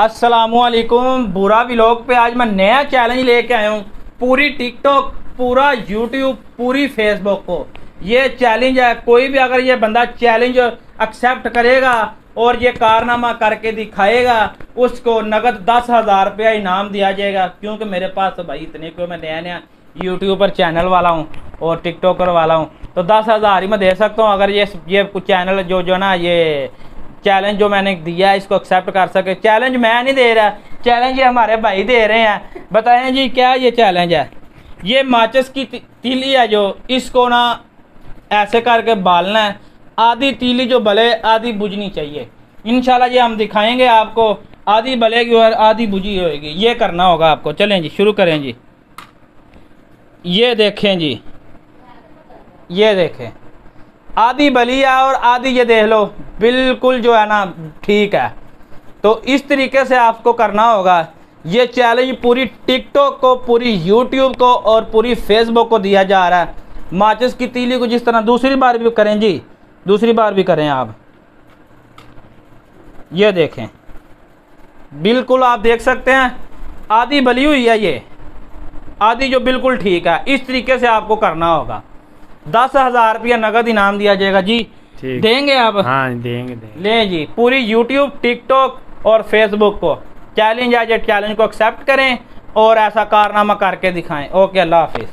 असलकुम बुरा व्लॉग पे आज मैं नया चैलेंज लेके आया हूँ। पूरी टिकटॉक पूरा यूट्यूब पूरी फेसबुक को। ये चैलेंज है, कोई भी अगर ये बंदा चैलेंज एक्सेप्ट करेगा और ये कारनामा करके दिखाएगा, उसको नगद दस हज़ार रुपया इनाम दिया जाएगा। क्योंकि मेरे पास तो भाई इतने क्यों मैं नया नया यूट्यूब पर चैनल वाला हूँ और टिकटॉकर वाला हूँ। तो दस हज़ार ही मैं दे सकता हूँ अगर ये ये चैनल जो जो ना, ये चैलेंज जो मैंने दिया है, इसको एक्सेप्ट कर सके। चैलेंज मैं नहीं दे रहा चैलेंज ये हमारे भाई दे रहे हैं। बताएँ जी, क्या ये चैलेंज है? ये माचिस की तीली है जो, इसको ना ऐसे करके बालना है। आधी तीली जो बले, आधी बुझनी चाहिए। इनशाला ये हम दिखाएँगे आपको, आधी बलेगी और आधी बुझी होगी ये करना होगा आपको। चलें जी, शुरू करें जी। ये देखें जी। ये देखें। आधी बली है और आधी ये देख लो। बिल्कुल जो है ना, ठीक है। तो इस तरीके से आपको करना होगा। ये चैलेंज पूरी टिकटॉक को, पूरी यूट्यूब को और पूरी फेसबुक को दिया जा रहा है। माचिस की तीली को जिस तरह, दूसरी बार भी करें जी। दूसरी बार भी करें आप। ये देखें। बिल्कुल आप देख सकते हैं। आधी बली हुई है ये। आधी जो बिल्कुल ठीक है। इस तरीके से आपको करना होगा। दस हज़ार रुपया नकद इनाम दिया जाएगा जी। देंगे आप? हाँ देंगे, देंगे। ले जी पूरी यूट्यूब टिकटॉक और फेसबुक को। चैलेंज आज चैलेंज को एक्सेप्ट करें और ऐसा कारनामा करके दिखाएँ। ओके अल्लाह हाफिज़